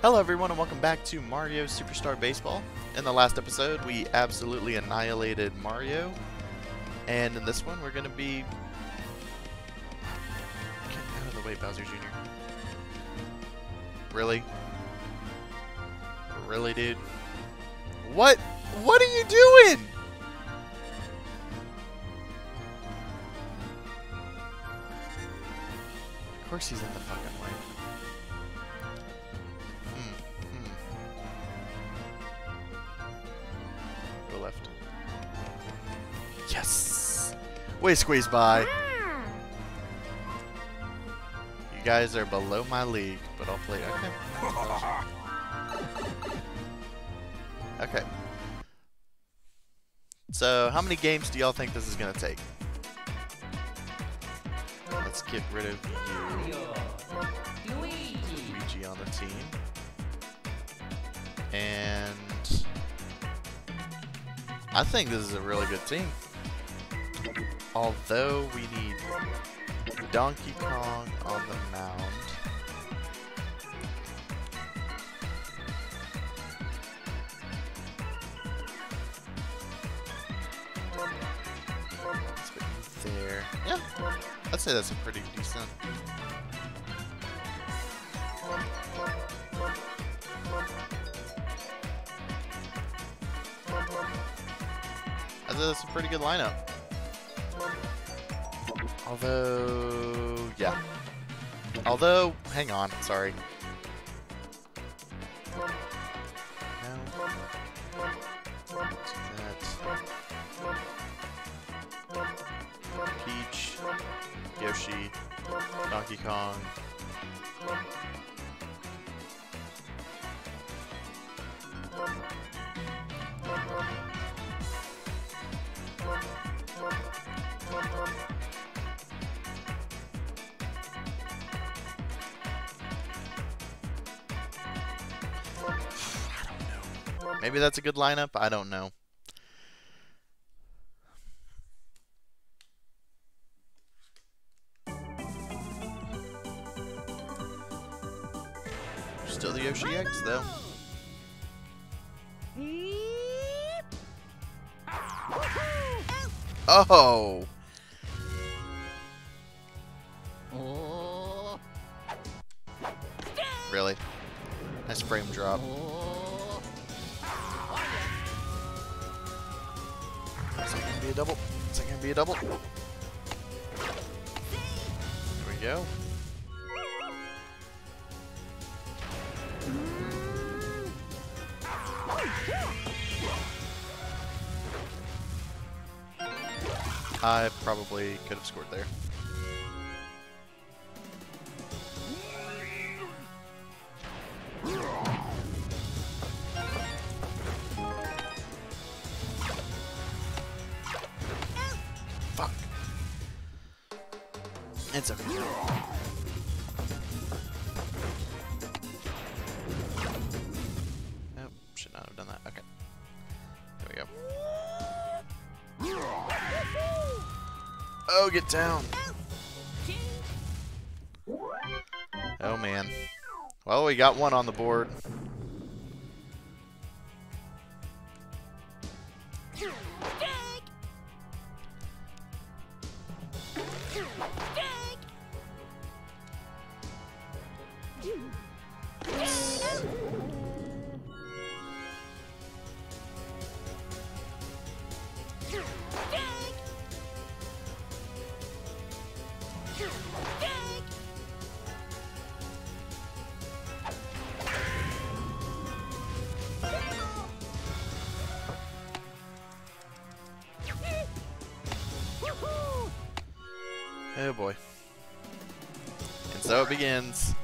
Hello everyone and welcome back to Mario Superstar Baseball. In the last episode, we absolutely annihilated Mario. And in this one, we're going to be... Get out of the way, Bowser Jr. Really? Really, dude? What? What are you doing? Of course he's in the fucking way. Yes! Way squeeze by. You guys are below my league, but I'll play. Okay. Okay. So, how many games do y'all think this is going to take? Let's get rid of you. Luigi on the team. And I think this is a really good team. Although we need Donkey Kong on the mound. There. Yeah, I'd say that's a pretty decent. I'd say that's a pretty good lineup. Although, yeah. Although, hang on, sorry. Yoshi, Donkey Kong. Maybe that's a good lineup. I don't know. Still the Yoshi X though. Oh! Really? Nice frame drop. Be a double? Is that gonna be a double? There we go. I probably could have scored there. It's okay. Nope, should not have done that. Okay. There we go. Oh, get down. Oh, man. Well, we got one on the board. Oh boy. And so it begins.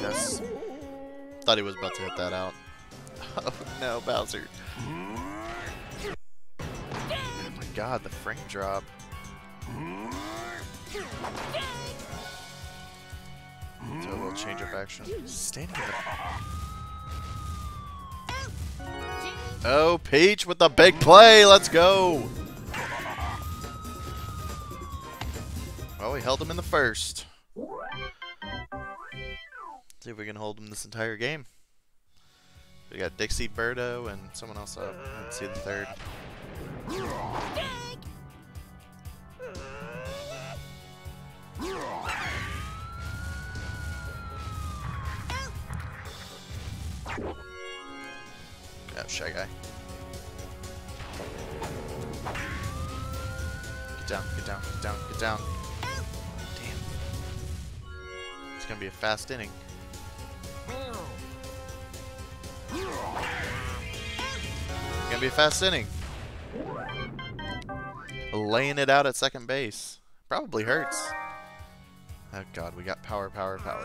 Yes. Thought he was about to hit that out. Oh no, Bowser. Oh my god, the frame drop. Of action. Oh, Peach with the big play. Let's go. Well, we held him in the first. See if we can hold him this entire game. We got Dixie, Birdo, and someone else up. Let's see the third. Guy. Get down, get down, get down, get down. Damn. It's gonna be a fast inning. It's gonna be a fast inning. Laying it out at second base. Probably hurts. Oh god, we got power, power, power.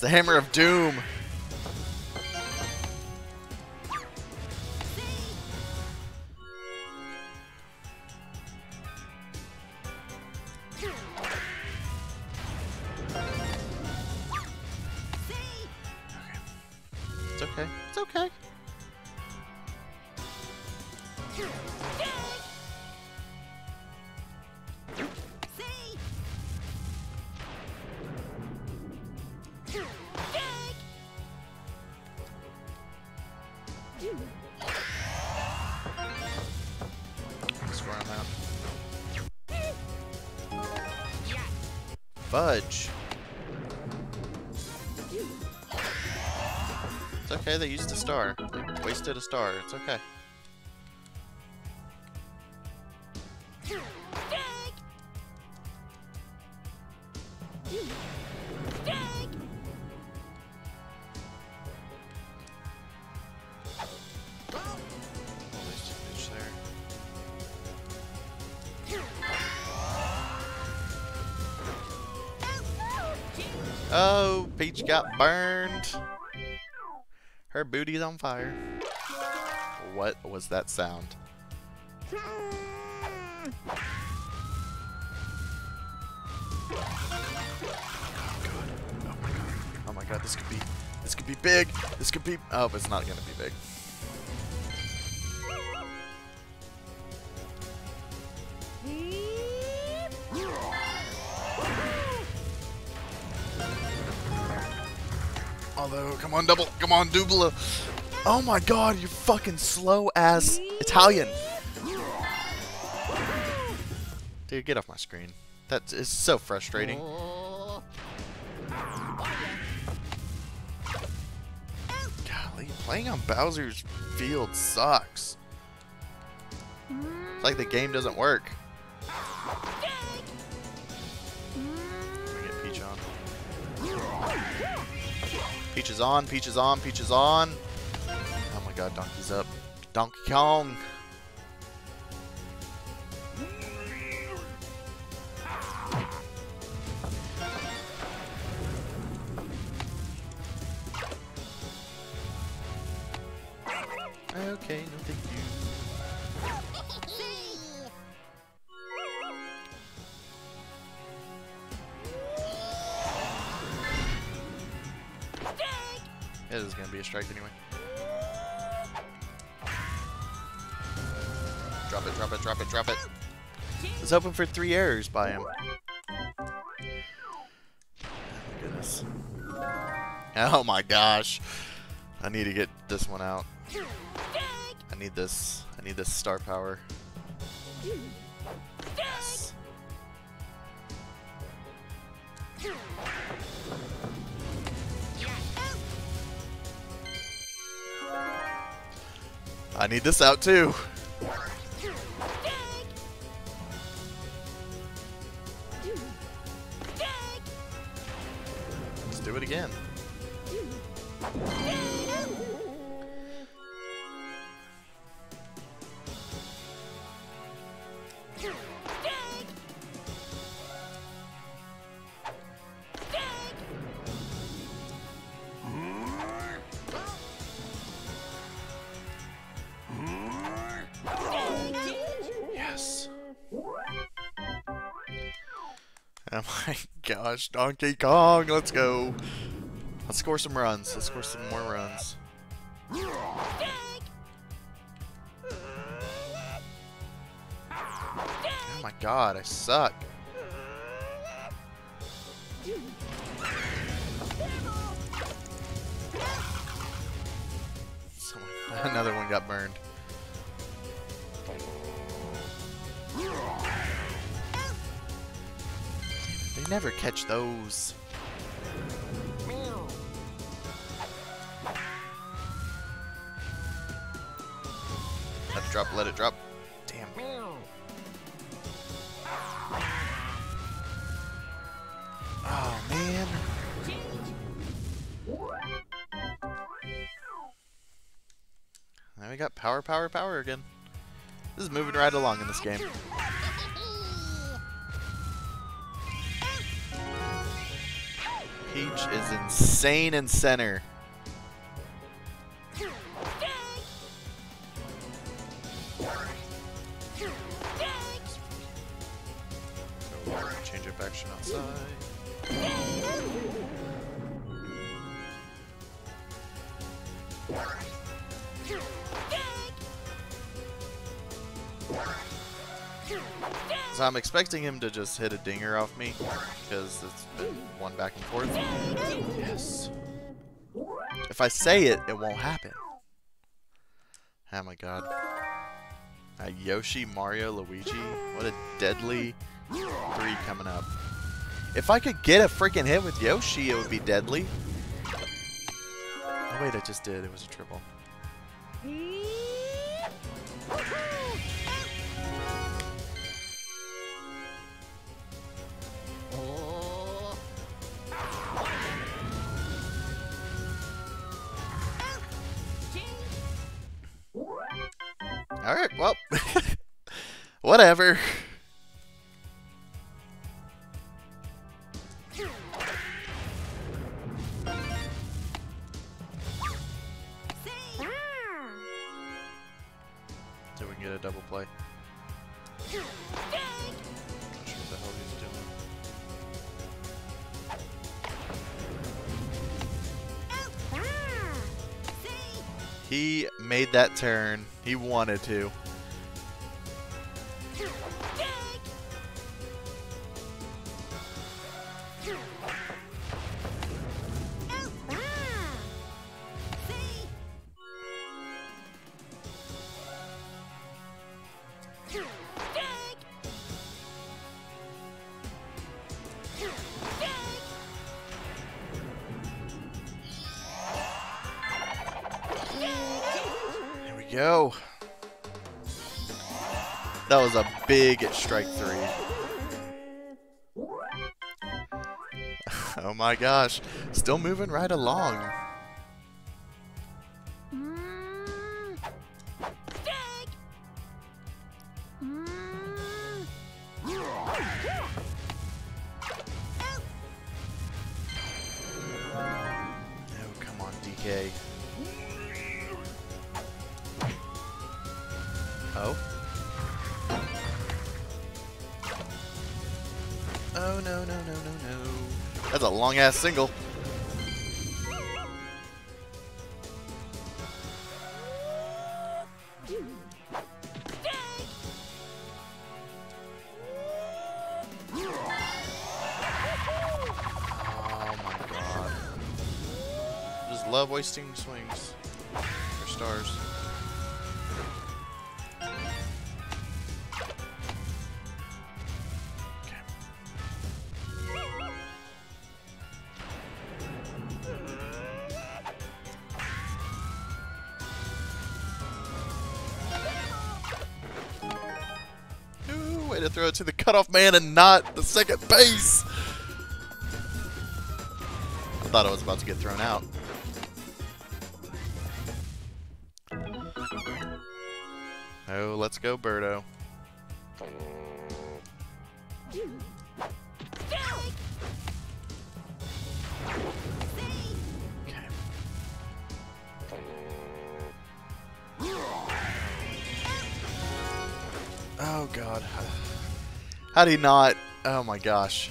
It's the hammer of doom. It's okay. It's okay. Star. Wasted a star. It's okay. Oh, Peach got burned. Her booty's on fire. What was that sound? Oh my god. This could be this could be big. This could be Oh, but it's not gonna be big. Although, come on, double, come on, double. Oh my god, you fucking slow ass Italian. Dude, get off my screen. That is so frustrating. Golly, playing on Bowser's field sucks. It's like the game doesn't work. Peach is on, Peach is on, Peach is on. Oh my god, Donkey's up. Donkey Kong. Drop it, drop it, drop it, drop it. I was hoping for three errors by him. Oh my goodness. Oh my gosh. I need to get this one out. I need this. I need this star power. Yes. I need this out too. Let's do it again. Yes. Oh my gosh, Donkey Kong, let's go. Let's score some runs. Let's score some more runs. Oh my god, I suck. Another one got burned. Never catch those. Let it drop, let it drop. Damn. Oh, man. Now we got power, power, power again. This is moving right along in this game. Peach is insane in center. Change up action outside. So I'm expecting him to just hit a dinger off me because it's been one back and forth. Yes. If I say it, it won't happen. Oh my god. Uh, Yoshi, Mario, Luigi. What a deadly three coming up. If I could get a freaking hit with Yoshi, it would be deadly. Oh wait, I just did. It was a triple. Alright, well. Whatever. So we can get a double play. He made that turn. He wanted to. Big strike three. oh my gosh. Still moving right along. Long ass single. Oh love wasting swings for stars. Cutoff man and not the second base. I thought I was about to get thrown out. Oh, let's go, Birdo. Okay. Oh god. How do you not? Oh my gosh.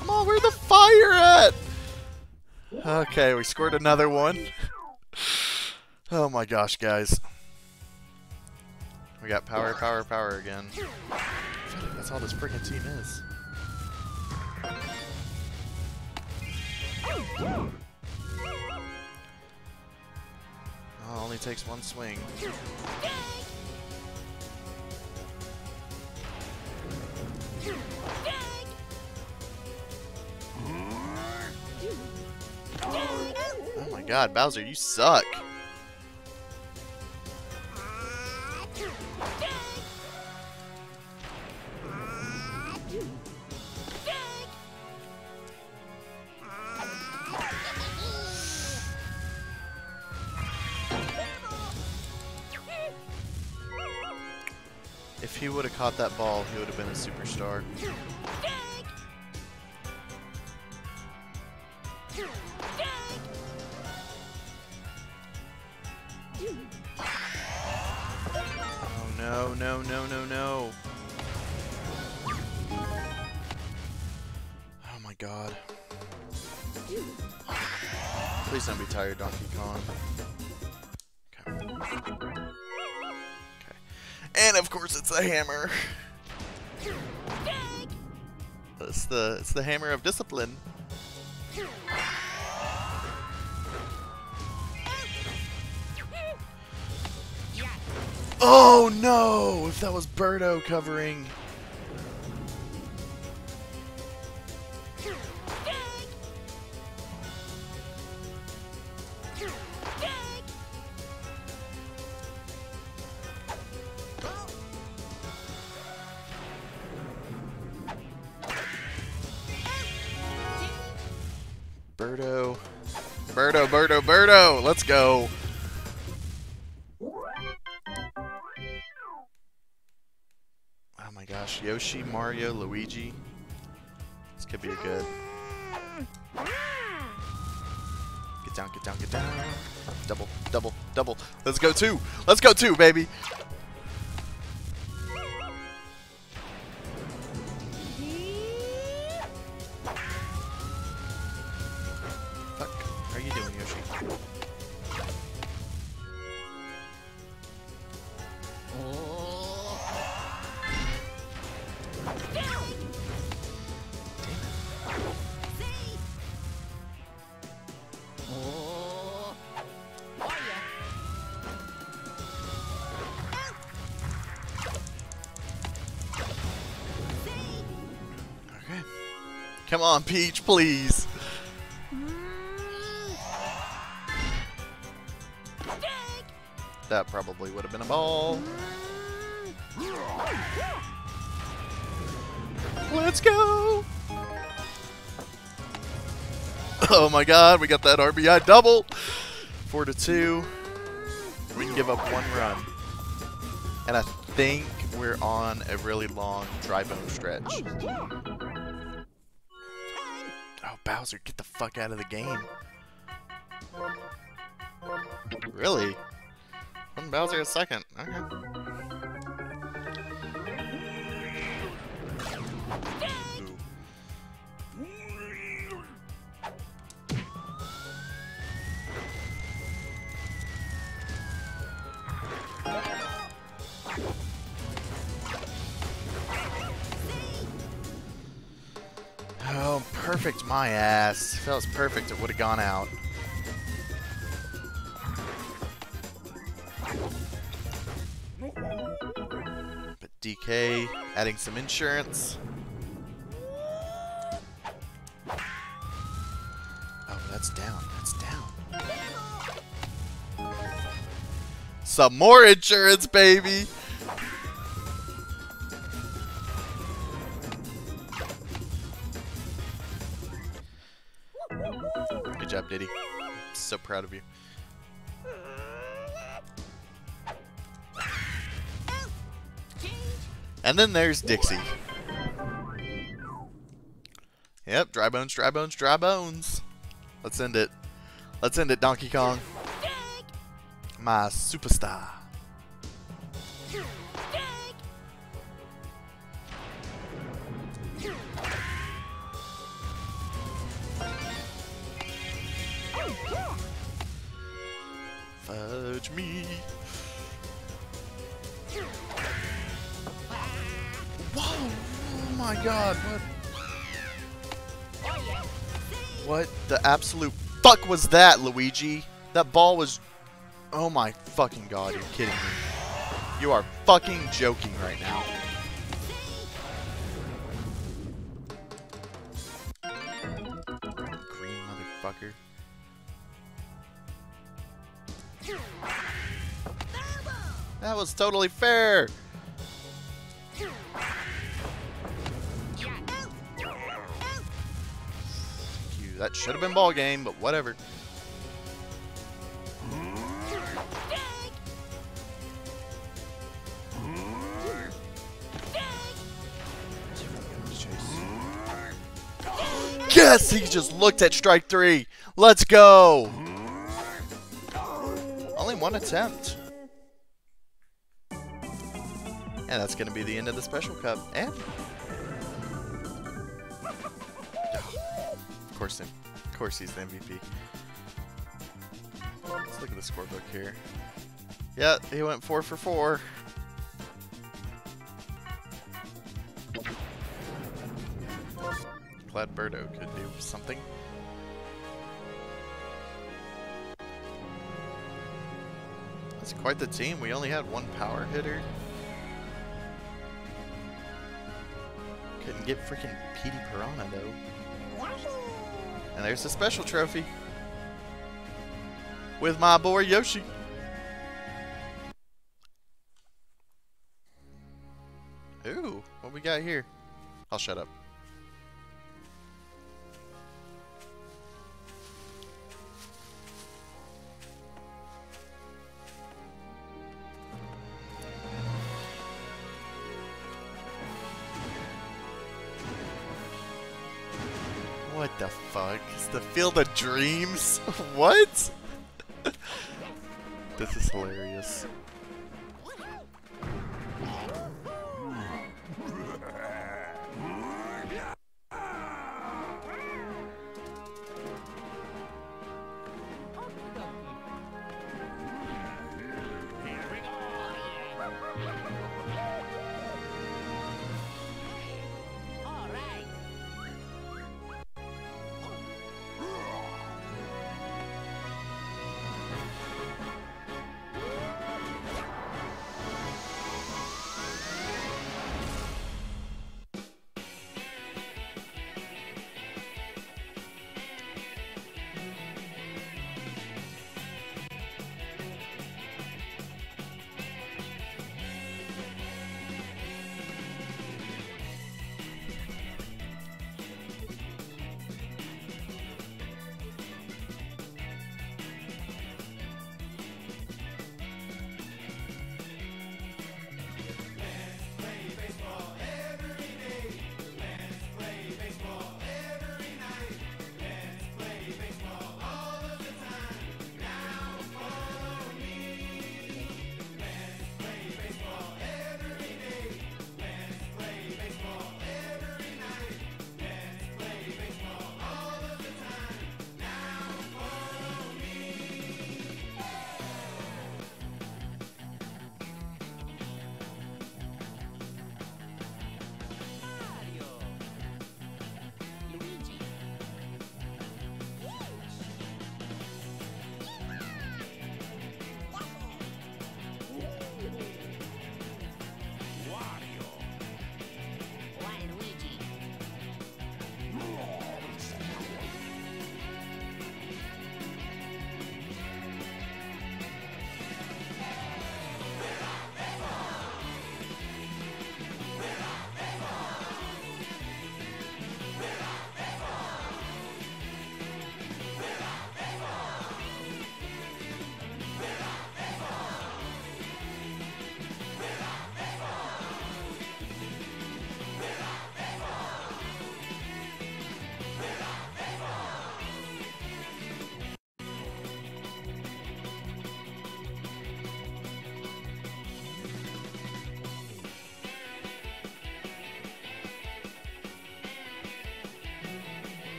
Come on, where's the fire at? Okay, we scored another one. Oh my gosh, guys. We got power, power, power again. That's all this freaking team is. Only takes one swing. Oh my god, Bowser, you suck. He would have caught that ball, he would have been a superstar. The hammer of discipline. Oh no! If that was Birdo covering. Let's go! Oh my gosh, Yoshi, Mario, Luigi. This could be a good. Get down, get down, get down. Double, double, double. Let's go two. Let's go two, baby. On, Peach, please. That probably would have been a ball. Let's go! Oh my god, we got that RBI double! 4 to 2. We can give up one run. And I think we're on a really long dry bone stretch. Bowser, get the fuck out of the game. Really? One Bowser a second. Okay. Perfect my ass. If that was perfect, it would have gone out. But DK adding some insurance. Oh, that's down. That's down. Some more insurance, baby. Proud of you. And then there's Dixie. Yep, dry bones, dry bones, dry bones. Let's end it. Let's end it, Donkey Kong. My superstar. God, what? What the absolute fuck was that, Luigi? That ball was... Oh my fucking god, you're kidding me. You are fucking joking right now. Green motherfucker. That was totally fair! That should have been ball game, but whatever. Yes, he just looked at strike three. Let's go. Only one attempt. And that's going to be the end of the Special Cup. And course, of course he's the MVP. Let's look at the scorebook here. Yeah, he went four for four. Glad Birdo could do something. That's quite the team. We only had one power hitter. Couldn't get freaking Petey Piranha though. And there's the special trophy. With my boy Yoshi. Ooh, what we got here? I'll shut up. Of Dreams? what? this is hilarious.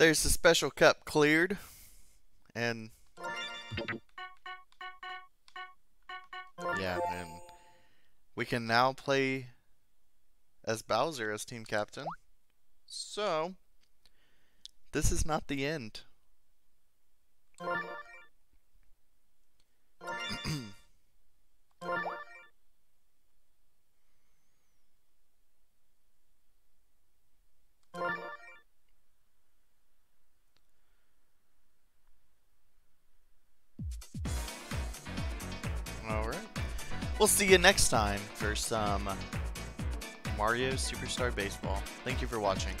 There's the special cup cleared. And yeah, and we can now play as Bowser as team captain. So, this is not the end. We'll see you next time for some Mario Superstar Baseball. Thank you for watching.